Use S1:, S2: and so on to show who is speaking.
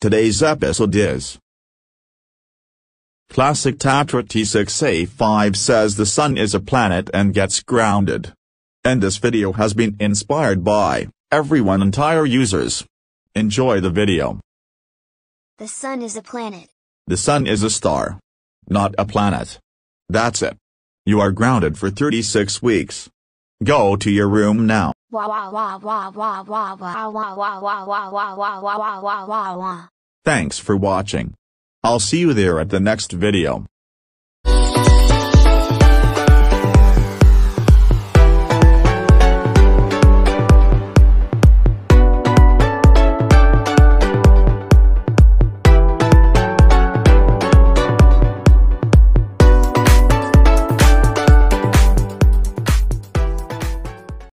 S1: Today's episode is Classic Tatra T6A5 says the sun is a planet and gets grounded. And this video has been inspired by everyone entire users. Enjoy the video.
S2: The sun is a planet.
S1: The sun is a star. Not a planet. That's it. You are grounded for 36 weeks. Go to your room now. Thanks for watching. I'll see you there at the next video.